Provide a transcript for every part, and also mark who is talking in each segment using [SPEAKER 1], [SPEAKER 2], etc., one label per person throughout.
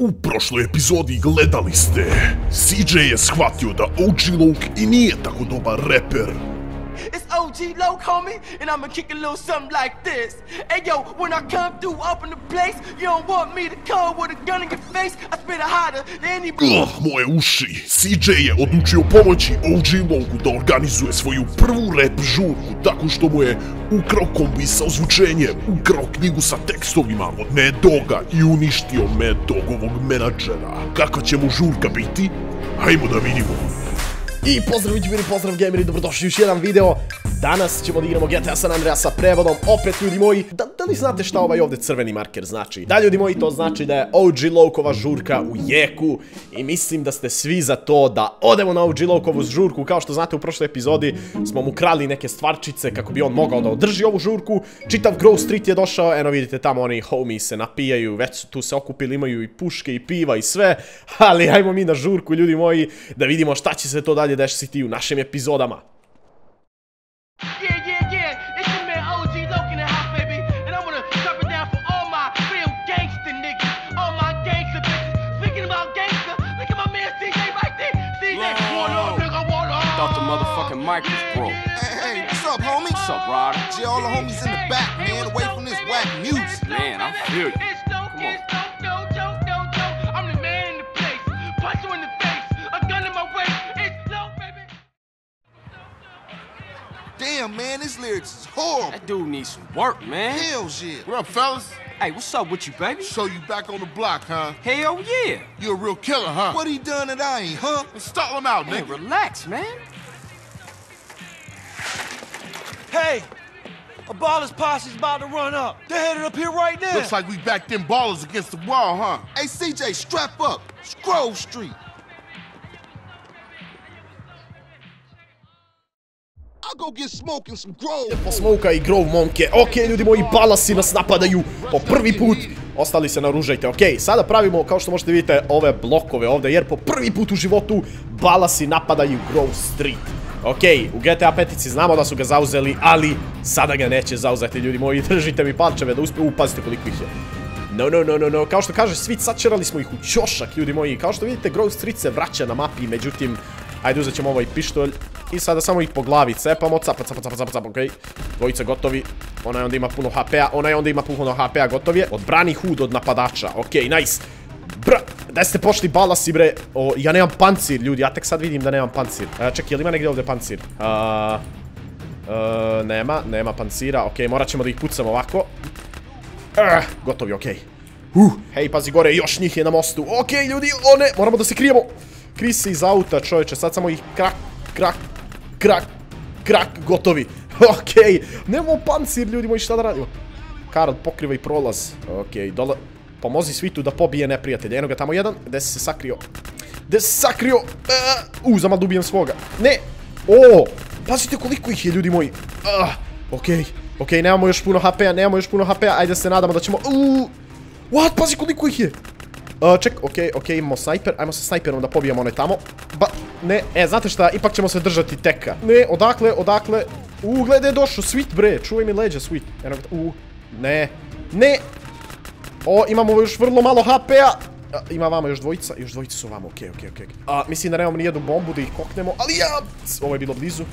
[SPEAKER 1] U prošloj epizodi gledali ste, CJ je shvatio da OG Luke i nije tako dobar reper.
[SPEAKER 2] It's OG Loke, homie, and I'ma kick a little something like this. Hey yo, when I come through up in the place, you don't want me to come with a gun in your face. I spit it hotter than any.
[SPEAKER 1] Ugh, moje uši. CJ je odlučio pomoći OG Loku da organizuje svoju prvu rap žurku tako što mu je ukrao kombi sa ozvučenjem, ukrao knjigu sa tekstovima od Mad Doga i uništio Mad Dogovog menadžera. Kakva će mu žurka biti? Hajmo da vidimo.
[SPEAKER 3] I pozdrav YouTuberi, pozdrav gameri, dobrodošli u još jedan video. Danas ćemo da igramo GTA San Andreas sa prevodom. Opet ljudi moji, da, li znate šta ovaj ovdje crveni marker znači? Da ljudi moji, to znači da je OG Lokova žurka u jeku i mislim da ste svi za to da odemo na OG Lokovu žurku. Kao što znate u prošloj epizodi smo mu krali neke stvarčice kako bi on mogao da održi ovu žurku. Čitav Grove Street je došao, eno vidite tamo oni homies se napijaju, već su tu se okupili, imaju i puške i piva i sve. Ali ajmo mi na žurku ljudi moji da vidimo šta će se to dalje desiti u našim epizodama.
[SPEAKER 2] Yeah, yeah, yeah. It's your man OG Loke in the house, baby. And I'm gonna drop it down for all my real gangster niggas. All my gangster bitches. Speaking about gangster, look at my man CJ right there. CJ, one up, nigga, one up.
[SPEAKER 4] Thought the motherfucking mic was broke.
[SPEAKER 5] Hey, hey, what's up, homie?
[SPEAKER 4] What's up, Ryder?
[SPEAKER 5] Gee, all the homies in the back, man, away from this whack music.
[SPEAKER 4] Man, I feel you.
[SPEAKER 5] Damn, man, this lyrics is horrible.
[SPEAKER 4] That dude needs some work, man.
[SPEAKER 5] Hell shit.
[SPEAKER 6] What up, fellas?
[SPEAKER 4] Hey, what's up with you, baby?
[SPEAKER 6] So you back on the block, huh?
[SPEAKER 4] Hell yeah.
[SPEAKER 6] You a real killer, huh?
[SPEAKER 5] What he done that I ain't, huh?
[SPEAKER 6] Stall him out,
[SPEAKER 4] Man,
[SPEAKER 6] nigga.
[SPEAKER 4] relax, man.
[SPEAKER 7] Hey, a baller's posse's about to run up. They're headed up here right now.
[SPEAKER 6] Looks like we backed them ballers against the wall, huh?
[SPEAKER 5] Hey, CJ, strap up. Scroll Street. I'll go
[SPEAKER 3] Smoka i Grove momke. Ok, ljudi moji, balasi nas napadaju po prvi put. Ostali se naružajte, ok. Sada pravimo, kao što možete vidite, ove blokove ovdje, jer po prvi put u životu balasi napadaju Grove Street. Ok, u GTA 5 znamo da su ga zauzeli, ali sada ga neće zauzeti, ljudi moji. Držite mi palčeve da uspiju, upazite koliko ih je. No, no, no, no, no, kao što kaže Svit, sačerali smo ih u ćošak, ljudi moji. Kao što vidite, Grove Street se vraća na mapi, međutim, ajde uzet ćemo ovaj pištolj i sada samo ih po glavi cepamo, capa, capa, capa, capa, capa, okej. Dvojica gotovi, onaj onda ima puno HP-a, onaj onda ima puno HP-a, gotov je. Odbrani hud od napadača, okej, nice. Bra, da ste pošli balasi bre, o, ja nemam pancir, ljudi, ja tek sad vidim da nemam pancir. E, čekaj, jel ima negdje ovdje pancir? E, nema, nema pancira, okej, morat ćemo da ih pucamo ovako. Ah, gotovi, okej. Uh, hej, pazi gore, još njih je na mostu. Okej, ljudi, one, moramo da se krijemo. Krij se iz auta, čovječe, sad samo ih krak, krak, krak, krak, gotovi. Okej, nemamo pancir, ljudi moji, šta da radimo? Karl, pokrivaj prolaz. Okej, dole, pomozi svitu da pobije neprijatelja. Eno ga tamo jedan, gde si se sakrio? Gde si sakrio? Uh, uh, zamal ubijem svoga. Ne, o, pazite koliko ih je, ljudi moji. Okej, okej, nemamo još puno HP-a, nemamo još puno HP-a, ajde se nadamo da ćemo... Uh, what, pazi koliko ih je. Uh, ček, okej, okej, imamo snajper, ajmo sa snajperom da pobijemo one tamo. Ba, ne, e, znate šta, ipak ćemo se držati teka. Ne, odakle, odakle, u, gledaj došao, Sweet bre, čuvaj mi leđa, Sweet. Eno u, ne, ne. O, imamo još vrlo malo HP-a. A, Ima vama još dvojica, još dvojica su vama, okej, okej, okej. A, mislim da nemamo ni jednu bombu da ih koknemo, ali ja, ovo je bilo blizu.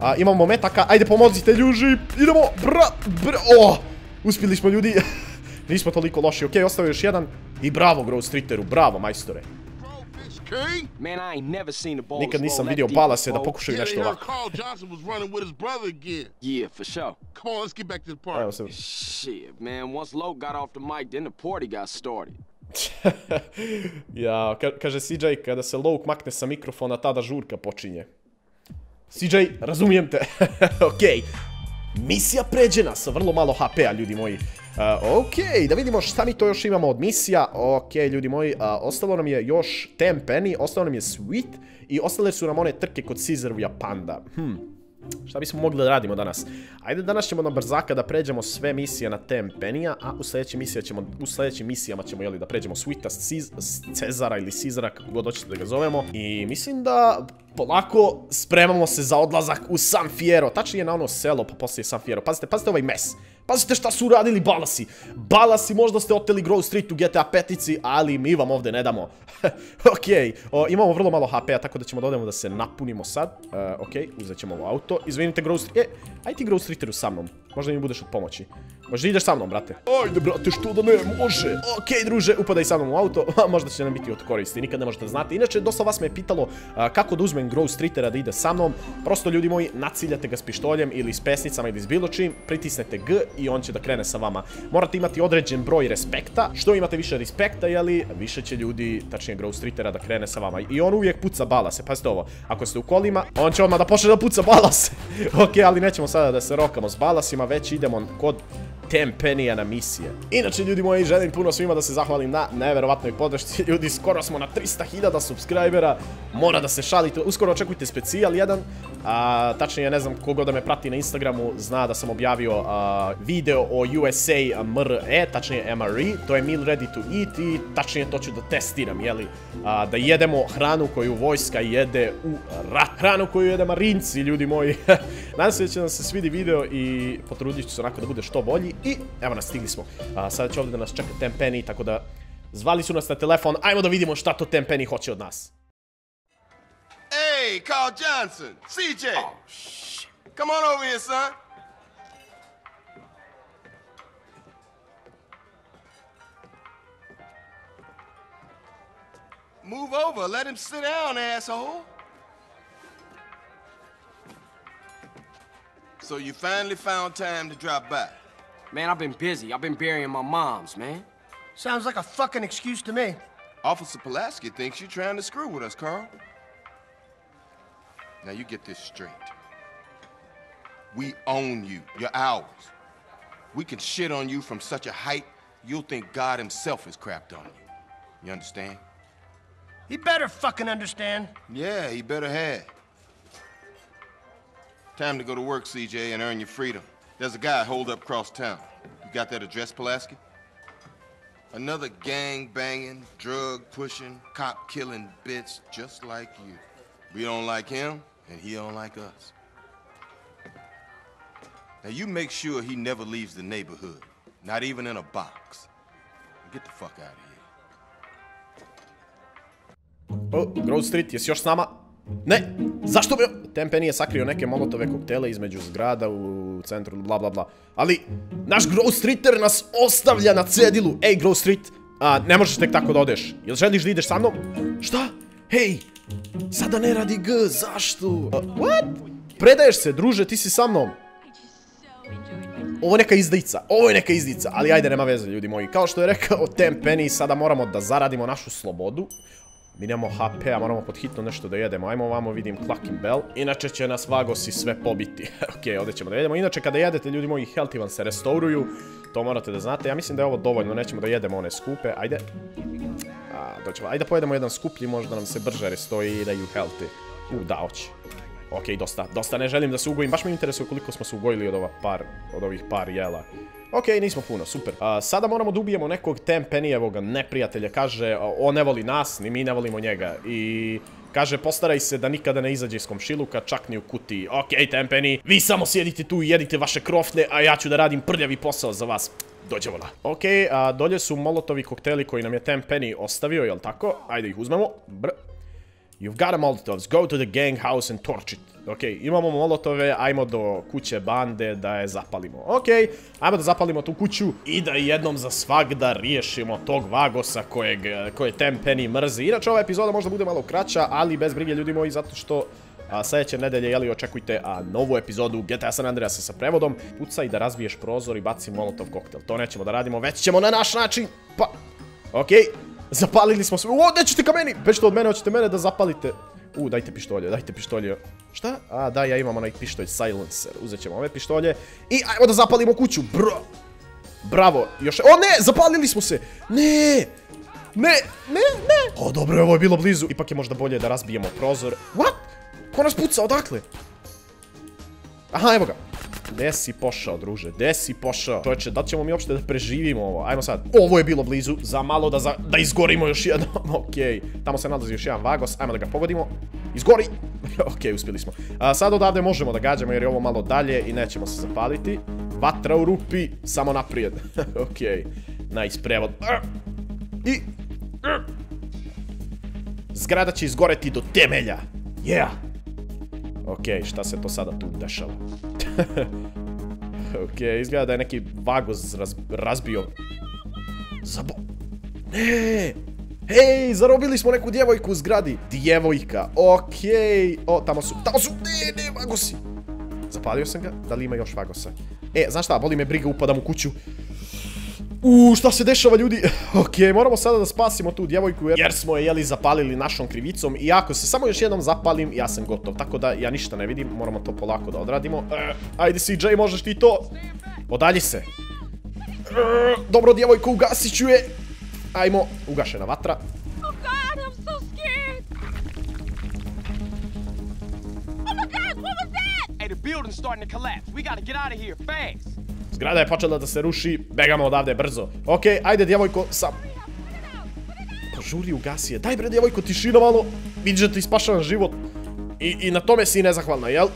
[SPEAKER 3] A, imamo metaka, ajde pomozite ljuži, idemo, bra, bra, o, uspjeli smo ljudi. Nismo toliko loši, okej, ostao je još jedan. I bravo, Grove Streeteru, bravo, majstore. Nikad nisam vidio
[SPEAKER 4] deep
[SPEAKER 3] balase da pokušaju nešto ovako. Evo
[SPEAKER 6] party.
[SPEAKER 3] se.
[SPEAKER 4] Shit, man, once Loke got off the mic, then the party got started.
[SPEAKER 3] ja, ka- kaže CJ, kada se Loke makne sa mikrofona, tada žurka počinje. CJ, razumijem te. Okej. Misija pređena sa vrlo malo HP-a, ljudi moji. Ok, da vidimo šta mi to još imamo od misija. Ok, ljudi moji, ostalo nam je još Ten Penny, ostalo nam je Sweet i ostale su nam one trke kod Caesarvija Panda. Hm, Šta bismo mogli da radimo danas? Ajde danas ćemo na brzaka da pređemo sve misije na Tem Penija, a u sljedećim, u sljedećim misijama ćemo jeli, da pređemo Sweeta, Cezara ili Cizara, kako god hoćete da ga zovemo. I mislim da polako spremamo se za odlazak u San Fierro, tačnije na ono selo pa poslije San Fierro. Pazite, pazite ovaj mes. Pazite šta su uradili balasi. Balasi, možda ste oteli Grove Street u GTA petici, ali mi vam ovdje ne damo. Okej, o, imamo vrlo malo HP-a, tako da ćemo da odemo da se napunimo sad. Okej, uzet ćemo ovo auto. Izvinite Grove Street, e, aj ti Grove Streeteru sa mnom. Možda mi budeš od pomoći. Možda ideš sa mnom, brate. Ajde, brate, što da ne, može. Okej, druže, upadaj sa mnom u auto. Možda će nam biti od koristi, nikad ne možete znati. Inače, dosta vas me je pitalo a, kako da uzmem Grove Streetera da ide sa mnom. Prosto, ljudi moji, naciljate ga s pištoljem ili s pesnicama ili s bilo čim, pritisnete G i on će da krene sa vama. Morate imati određen broj respekta. Što imate više respekta, jeli, više će ljudi, tačnije Grove Streetera, da krene sa vama. I on uvijek puca balase. Pazite ovo, ako ste u kolima, on će odmah da počne da puca balase. Okej, ali nećemo sada da se rokamo s balasima, već idemo kod Tempenija na misije. Inače, ljudi moji, želim puno svima da se zahvalim na neverovatnoj podršci. Ljudi, skoro smo na 300.000 subscribera. Mora da se šalite. Uskoro očekujte specijal jedan. A, tačnije, ne znam kogo da me prati na Instagramu, zna da sam objavio video o USA MRE, tačnije MRE. To je Meal Ready to Eat i tačnije to ću da testiram, jeli? Da jedemo hranu koju vojska jede u rat. Hranu koju jede marinci, ljudi moji. Nadam se da će vam se svidi video i potrudit ću se onako da bude što bolji. I evo nas, stigli smo. A, sada će ovdje da nas čeka Tempeni, tako da zvali su nas na telefon. Ajmo da vidimo šta to Tempeni hoće od nas.
[SPEAKER 5] Hey, Carl Johnson, CJ. Come on over here, son. Move over. Let him sit down, asshole. So you finally found time to drop by.
[SPEAKER 4] Man, I've been busy. I've been burying my moms, man.
[SPEAKER 8] Sounds like a fucking excuse to me.
[SPEAKER 5] Officer Pulaski thinks you're trying to screw with us, Carl. Now you get this straight. We own you. You're ours. We can shit on you from such a height, you'll think God himself has crapped on you. You understand?
[SPEAKER 8] He better fucking understand.
[SPEAKER 5] Yeah, he better have. Time to go to work, CJ, and earn your freedom. There's a guy holed up across town. You got that address, Pulaski? Another gang banging, drug pushing, cop killing bitch just like you. We don't like him, and he don't like us. Now you make sure he never leaves the neighborhood, not even in a box. Get the fuck out of here.
[SPEAKER 3] O, Grove Street, jesi još s? Ne! Zašto bi... Tempe nije sakrio neke molotove koktele između zgrada u centru, bla bla bla. Ali, naš Grove Streeter nas ostavlja na cedilu. Ej, Grove Street, ne možeš tek tako da odeš. Jel želiš da ideš sa mnom? Šta? Hej! Sada ne radi G, zašto? What? Predaješ se, druže, ti si sa mnom. Ovo je neka izdica, ovo je neka izdica, ali ajde, nema veze, ljudi moji. Kao što je rekao Tem Penny, sada moramo da zaradimo našu slobodu. Mi nemamo HP-a, moramo pod hitno nešto da jedemo. Ajmo ovamo, vidim Clucking Bell. Inače će nas Vagosi sve pobiti. ok, ovdje ćemo da jedemo. Inače, kada jedete, ljudi moji, healthy vam se restauruju. To morate da znate. Ja mislim da je ovo dovoljno, nećemo da jedemo one skupe. Ajde. A, doćemo. Ajde pojedemo jedan skuplji, možda nam se brže restoriraju healthy. U, da, oći. Ok, dosta, dosta, ne želim da se ugojim, baš me interesuje koliko smo se ugojili od, ova par, od ovih par jela. Ok, nismo puno, super. A, sada moramo da ubijemo nekog Tempenijevog neprijatelja, kaže, on ne voli nas, ni mi ne volimo njega. I kaže, postaraj se da nikada ne izađe iz komšiluka, čak ni u kutiji. Ok, Tempeni, vi samo sjedite tu i jedite vaše krofne, a ja ću da radim prljavi posao za vas. Dođemo la. Ok, a dolje su molotovi kokteli koji nam je Tempeni ostavio, jel tako? Ajde ih uzmemo. Br You've got a molotovs, go to the gang house and torch it. Ok, imamo molotove, ajmo do kuće bande da je zapalimo. Ok, ajmo da zapalimo tu kuću i da jednom za svagda riješimo tog Vagosa kojeg, koje Tempeni mrzi. Inače, ova epizoda možda bude malo kraća, ali bez brige ljudi moji, zato što a, sljedeće nedelje, jeli, očekujte a, novu epizodu GTA San Andreasa sa prevodom. Pucaj da razbiješ prozor i baci molotov koktel. To nećemo da radimo, već ćemo na naš način. Pa, okej. Zapalili smo sve. O, nećete ka meni! Bećete od mene, hoćete mene da zapalite. U, dajte pištolje, dajte pištolje. Šta? A, da, ja imam onaj pištolj silencer. Uzet ćemo ove pištolje. I ajmo da zapalimo kuću, bro! Bravo, još... O, ne! Zapalili smo se! Ne! Ne, ne, ne! O, dobro, ovo je bilo blizu. Ipak je možda bolje da razbijemo prozor. What? Ko nas puca, odakle? Aha, evo ga. Gde si pošao, druže? Gde si pošao? Čovječe, da ćemo mi uopšte da preživimo ovo? Ajmo sad. Ovo je bilo blizu. Za malo da, izgorimo još jednom. Okej. Tamo se nalazi još jedan Vagos. Ajmo da ga pogodimo. Izgori! Okej, uspjeli smo. Sad odavde možemo da gađamo jer je ovo malo dalje i nećemo se zapaliti. Vatra u rupi, samo naprijed. Okej, nice prevod. I... Zgrada će izgoreti do temelja. Yeah! Okej, šta se to sada tu dešava? Okej, izgleda da je neki vagoz raz- razbio. Zabo... Ne! Hej, zarobili smo neku djevojku u zgradi. Djevojka, okej. O, tamo su, tamo su, ne, ne, vagosi. Zapalio sam ga, da li ima još vagosa? E, znaš šta, boli me briga, upadam u kuću. Uuu, šta se dešava ljudi? Okej, moramo sada da spasimo tu djevojku jer, smo je, jeli, zapalili našom krivicom i ako se samo još jednom zapalim, ja sam gotov. Tako da ja ništa ne vidim, moramo to polako da odradimo. E, ajde CJ, možeš ti to. Odalji se. E, dobro, djevojko, ugasit ću je. Ajmo, ugašena vatra.
[SPEAKER 9] God, I'm so scared. My God, what was that?
[SPEAKER 4] Hey, the building's starting to collapse. We gotta get out of here fast.
[SPEAKER 3] Zgrada je počela da se ruši, begamo odavde brzo. Okej, ajde djevojko, sam... Požuri, ugasi je. Daj bre djevojko, tišina malo. Vidiš da ti spašavam život. I, I na tome si nezahvalna, jel?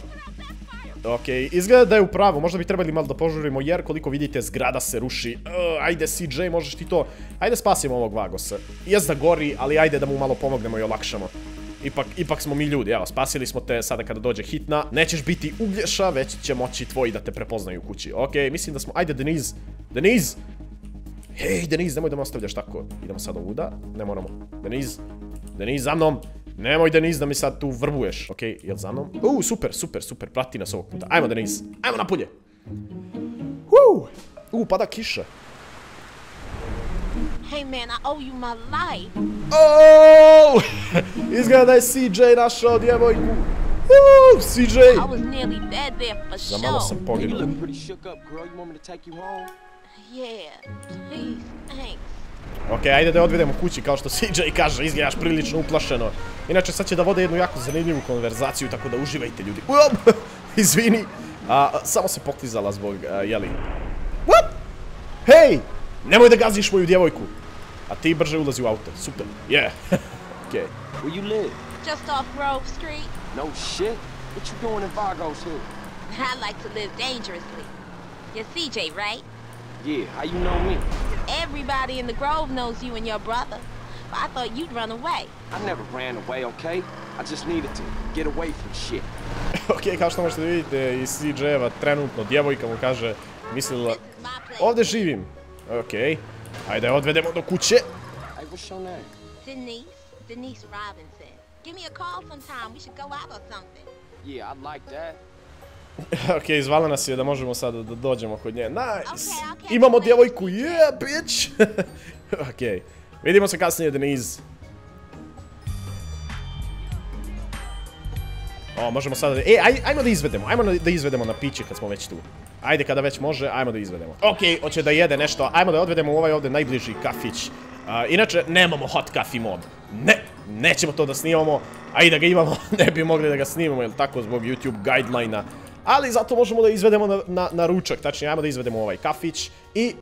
[SPEAKER 3] Okej, izgleda da je u pravu. Možda bi trebali malo da požurimo jer koliko vidite zgrada se ruši. Uh, ajde CJ, možeš ti to. Ajde spasimo ovog Vagosa. Jes da gori, ali ajde da mu malo pomognemo i olakšamo. Ipak, ipak smo mi ljudi, evo, spasili smo te sada kada dođe hitna. Nećeš biti uglješa, već će moći tvoji da te prepoznaju u kući. Okej, mislim da smo... Ajde, Deniz! Deniz! Hej, Deniz, nemoj da me ostavljaš tako. Idemo sad ovuda. Ne moramo. Deniz! Deniz, za mnom! Nemoj Deniz da mi sad tu vrbuješ. Okej, jel za mnom? Uuu, super, super, super. Prati nas ovog puta. Ajmo, Deniz! Ajmo napolje! Uuu! Uuu, pada kiša.
[SPEAKER 9] Hey man, I owe you my life.
[SPEAKER 3] Oh! Izgleda da je CJ našao djevojku. Uuu, CJ! Za malo sam poginuo. Ok, ajde da je odvedemo kući kao što CJ kaže, izgledaš prilično uplašeno. Inače sad će da vode jednu jako zanimljivu konverzaciju, tako da uživajte ljudi. Uop! Izvini, a, samo se poklizala zbog, a, jeli... What? Hej! Nemoj da gaziš moju djevojku! A ti brže ulazi u auto, super, yeah. ok.
[SPEAKER 4] Where you live?
[SPEAKER 9] Just off Grove Street.
[SPEAKER 4] No shit. What you doing in Vargo's here?
[SPEAKER 9] I like to live dangerously. You're CJ, right?
[SPEAKER 4] Yeah, how you know me?
[SPEAKER 9] Everybody in the Grove knows you and your brother. But I thought you'd run away.
[SPEAKER 4] I never ran away, okay? I just needed to get away from shit.
[SPEAKER 3] ok, kao što možete vidite iz CJ-eva trenutno djevojka mu kaže, mislila,
[SPEAKER 9] This is my place.
[SPEAKER 3] ovdje živim. Ok, ajde odvedemo do kuće.
[SPEAKER 4] Hey, what's your name?
[SPEAKER 9] Denise. Denise Robinson. Give me a call sometime. We should go out or something.
[SPEAKER 4] Yeah, I'd like that.
[SPEAKER 3] ok, zvala nas je da možemo sada da dođemo kod nje. Nice! Imamo djevojku, yeah, bitch! ok, vidimo se kasnije, Denise. O, možemo sada... E, aj, ajmo da izvedemo, ajmo da izvedemo na piće kad smo već tu. Ajde, kada već može, ajmo da izvedemo. Ok, hoće da jede nešto, ajmo da odvedemo u ovaj ovdje najbliži kafić. Inače, nemamo hot coffee mod. Ne, nećemo to da snimamo, a i da ga imamo, ne bi mogli da ga snimamo, jel tako, zbog YouTube guidelina. Ali zato možemo da izvedemo na, na, na ručak, tačnije, ajmo da izvedemo ovaj kafić i...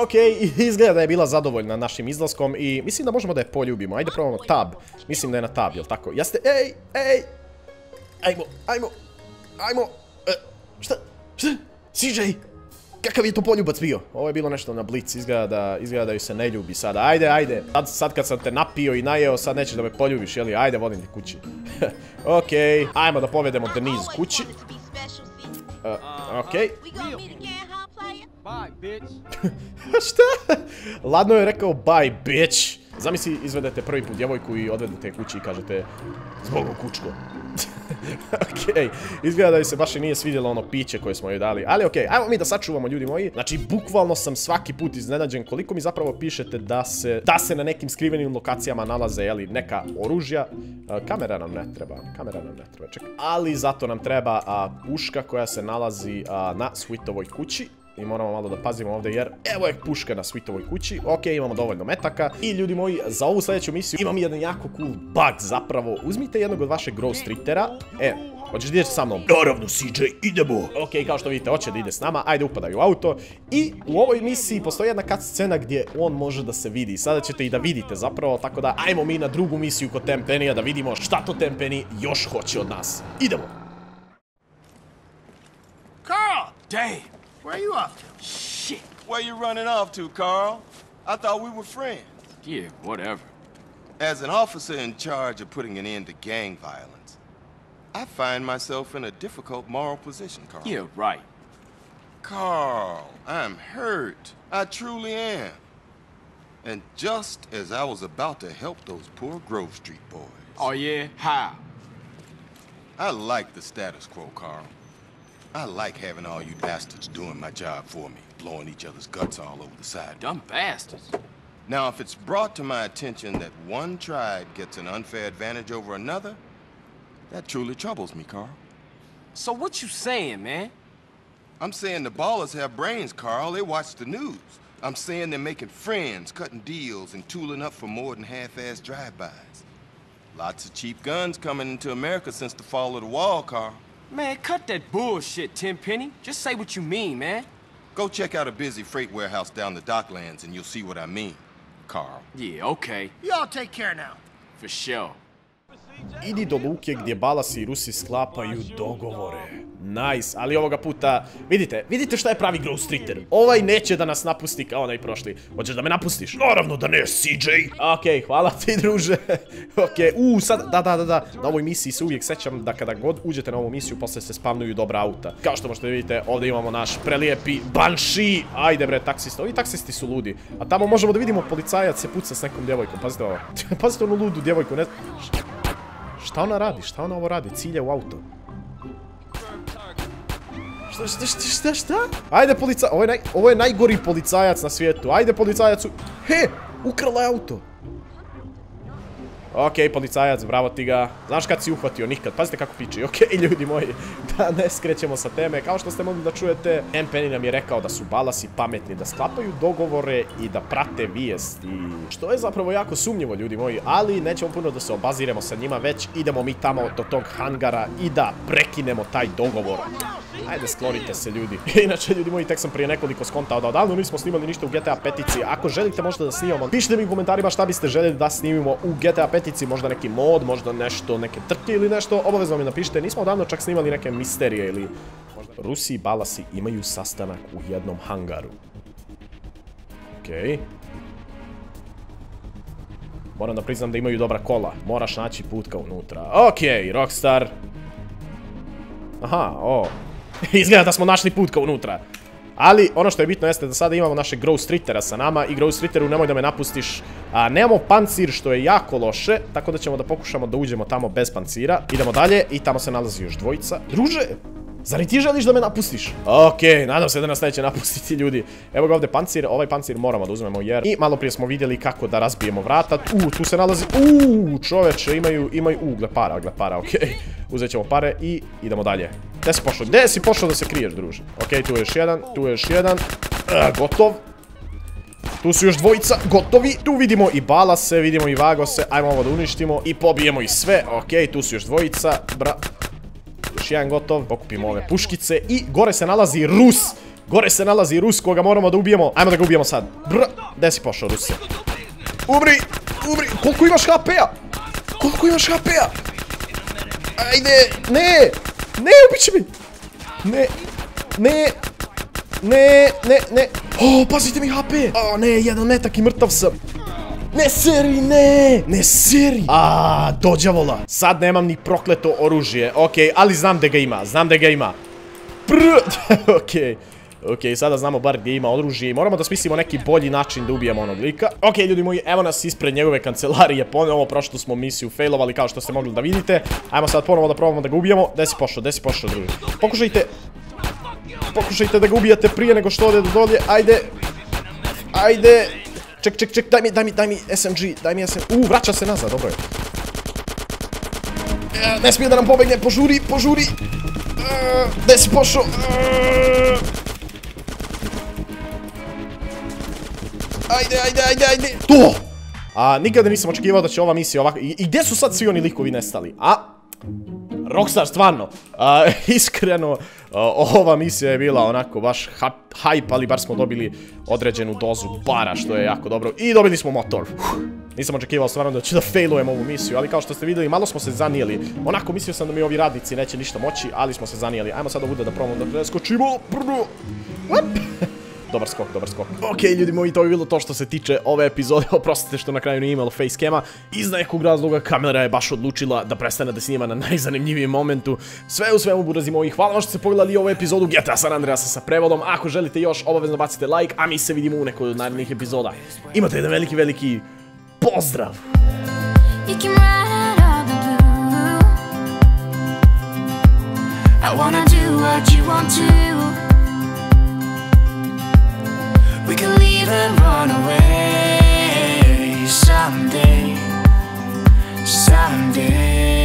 [SPEAKER 3] Ok, izgleda da je bila zadovoljna našim izlaskom i mislim da možemo da je poljubimo. Ajde probamo tab. Mislim da je na tab, jel tako? Jeste, ej, ej! Ajmo, ajmo, ajmo! E, šta, šta? CJ! Kakav je to poljubac bio? Ovo je bilo nešto na blic, izgleda da, izgleda da ju se ne ljubi sada. Ajde, ajde. Sad, sad kad sam te napio i najeo, sad nećeš da me poljubiš, jeli? Ajde, vodim ti kući. Okej, ajmo da povedemo Denise kući.
[SPEAKER 9] see?
[SPEAKER 3] Uh, Okej.
[SPEAKER 4] Bye, bitch.
[SPEAKER 3] Šta? Ladno je rekao bye bitch. Zamisli izvedete prvi put djevojku i odvedete kući i kažete zbogom kučko. okej, izgleda da joj se baš i nije svidjelo ono piće koje smo joj dali. Ali okej, ajmo mi da sačuvamo ljudi moji. Znači, bukvalno sam svaki put iznenađen koliko mi zapravo pišete da se, da se na nekim skrivenim lokacijama nalaze, jeli, neka oružja. A, kamera nam ne treba, kamera nam ne treba, čekaj. Ali zato nam treba puška koja se nalazi na Sweetovoj kući. I moramo malo da pazimo ovdje jer evo je puška na Sweetovoj kući. Ok, imamo dovoljno metaka. I ljudi moji, za ovu sljedeću misiju imam jedan jako cool bug zapravo. Uzmite jednog od vašeg Grove Streetera. E, Hoćeš da ideš sa mnom?
[SPEAKER 1] Naravno, CJ, idemo.
[SPEAKER 3] Ok, kao što vidite, hoće da ide s nama, ajde upadaju u auto. I u ovoj misiji postoji jedna cut scena gdje on može da se vidi. Sada ćete i da vidite zapravo, tako da ajmo mi na drugu misiju kod Tempenija da vidimo šta to Tempeni još hoće od nas. Idemo!
[SPEAKER 8] Carl!
[SPEAKER 7] Dave,
[SPEAKER 8] Where are you off to?
[SPEAKER 7] shit.
[SPEAKER 5] Where you running off to, Carl? I thought we were friends.
[SPEAKER 4] Yeah, whatever.
[SPEAKER 5] As an officer in charge of putting an end to gang violence, I find myself in a difficult moral position, Carl.
[SPEAKER 4] Yeah, right.
[SPEAKER 5] Carl, I'm hurt. I truly am. And just as I was about to help those poor Grove Street boys,
[SPEAKER 4] Oh, yeah? How?
[SPEAKER 5] I like the status quo, Carl. I like having all you bastards doing my job for me, blowing each other's guts all over the side.
[SPEAKER 4] Dumb bastards.
[SPEAKER 5] Now, if it's brought to my attention that one tribe gets an unfair advantage over another, that truly troubles me, Carl.
[SPEAKER 4] So what you saying, man?
[SPEAKER 5] I'm saying the ballers have brains, Carl. They watch the news. I'm saying they're making friends, cutting deals, and tooling up for more than half-assed drive-bys. Lots of cheap guns coming into America since the fall of the wall, Carl.
[SPEAKER 4] Man, cut that bullshit, Tenpenny. Just say what you mean, man.
[SPEAKER 5] Go check out a busy freight warehouse down the docklands and you'll see what I mean, Carl.
[SPEAKER 4] Yeah, okay.
[SPEAKER 8] Y'all take care now.
[SPEAKER 4] For sure.
[SPEAKER 3] Idi do luke gdje Balasi i Rusi sklapaju dogovore. Nice, ali ovoga puta, vidite, vidite šta je pravi Grove Streeter. Ovaj neće da nas napusti kao onaj prošli. Hoćeš da me napustiš?
[SPEAKER 1] Naravno da ne, CJ.
[SPEAKER 3] Ok, hvala ti druže. ok, u sad, da, da, da, da, na ovoj misiji se uvijek sećam da kada god uđete na ovu misiju, posle se spavnuju dobra auta. Kao što možete vidite, ovdje imamo naš prelijepi Banshee. Ajde bre, taksista, ovi taksisti su ludi. A tamo možemo da vidimo policajac se puca s nekom djevojkom, pazite ovo. pazite onu ludu djevojku, ne... Šta ona radi? Šta ona ovo radi? Cilja u auto. Šta, šta, šta, šta, šta? Ajde polica... Ovo je, naj... Najgori policajac na svijetu. Ajde policajac u... He! Ukrala je auto. Ok, policajac, bravo ti ga. Znaš kad si uhvatio? Nikad. Pazite kako piči. Ok, ljudi moji, da ne skrećemo sa teme. Kao što ste mogli da čujete, M. Nam je rekao da su balasi pametni, da sklapaju dogovore i da prate vijesti. Što je zapravo jako sumnjivo, ljudi moji, ali nećemo puno da se obaziremo sa njima, već idemo mi tamo do tog hangara i da prekinemo taj dogovor. Ajde, sklonite se, ljudi. Inače, ljudi moji, tek sam prije nekoliko skontao da odavno nismo snimali ništa u GTA petici. Ako želite možda da snimamo, pišite mi u komentarima šta biste željeli da snimimo u GTA petici, možda neki mod, možda nešto, neke trke ili nešto, obavezno mi napišite. Nismo odavno čak snimali neke misterije ili... Rusi i Balasi imaju sastanak u jednom hangaru. Okej. Moram da priznam da imaju dobra kola. Moraš naći put ka unutra. Okej, Rockstar. Aha, o. Izgleda da smo našli put ka unutra. Ali, ono što je bitno jeste da sada imamo našeg Grove Streetera sa nama i Grove Streeteru nemoj da me napustiš. A, nemamo pancir što je jako loše, tako da ćemo da pokušamo da uđemo tamo bez pancira. Idemo dalje i tamo se nalazi još dvojica. Druže, Zar i ti želiš da me napustiš? Okej, nadam se da nas neće napustiti ljudi. Evo ga ovdje pancir, ovaj pancir moramo da uzmemo jer... I malo prije smo vidjeli kako da razbijemo vrata. U, tu se nalazi... Uuu, čoveče, imaju, imaju... U, glepara, glepara, okej. Uzet ćemo pare i idemo dalje. Gde si pošao? Gde si pošao da se kriješ, druže? Okej, tu je još jedan, tu je još jedan. E, gotov. Tu su još dvojica, gotovi. Tu vidimo i balase, vidimo i vagose. Ajmo ovo da uništimo i pobijemo ih sve. Okej, tu su još dvojica. Bra... Još jedan gotov, pokupimo ove puškice i gore se nalazi Rus. Gore se nalazi Rus koga moramo da ubijemo. Ajmo da ga ubijemo sad. Br, gde si pošao Ruse? Umri, umri, koliko imaš HP-a? Koliko imaš HP-a? Ajde, ne, ne, ubiće mi. Ne, ne, ne, ne, ne. O, pazite mi HP. O, ne, jedan metak i mrtav sam. Ne seri, ne! Ne seri! A, dođavola. Sad nemam ni prokleto oružje. Okej, ali znam da ga ima. Znam da ga ima. Pr... Okej. Okej, sada znamo bar gdje ima oružje i moramo da smislimo neki bolji način da ubijemo onog lika. Okej, ljudi moji, evo nas ispred njegove kancelarije ponovo. Prošlo smo misiju failovali kao što ste mogli da vidite. Ajmo sad ponovo da probamo da ga ubijemo. Gde si pošao, gde si pošao, drugi? Pokušajte... Pokušajte da ga ubijate prije nego što ode do dolje. Ajde. Ajde. Ček, ček, ček, daj mi, daj mi, daj mi SMG, daj mi SMG. U, vraća se nazad, dobro je. E, ne smije da nam pobegne, požuri, požuri. E, Gde si pošao? Ajde, ajde, ajde, ajde. To! A nikada nisam očekivao da će ova misija ovako... I, gdje su sad svi oni likovi nestali? A? Rockstar, stvarno, a, iskreno, ova misija je bila onako baš hype, ali bar smo dobili određenu dozu para, što je jako dobro. I dobili smo motor. Nisam očekivao stvarno da ću da failujem ovu misiju, ali kao što ste vidjeli, malo smo se zanijeli. Onako mislio sam da mi ovi radnici neće ništa moći, ali smo se zanijeli. Ajmo sad ovuda da probamo da preskočimo. Up. Dobar skok, dobar skok. Ok, ljudi moji, to je bilo to što se tiče ove epizode. Oprostite što na kraju nije imalo facecama. Iz nekog razloga kamera je baš odlučila da prestane da snima na najzanimljivijem momentu. Sve u svemu, burazi moji, hvala vam što ste pogledali ovu epizodu GTA San Andreasa sa prevodom. Ako želite još, obavezno bacite like, a mi se vidimo u nekoj od narednih epizoda. Imate jedan veliki, veliki pozdrav!
[SPEAKER 10] I wanna do what you want to. We can leave and run away someday, someday.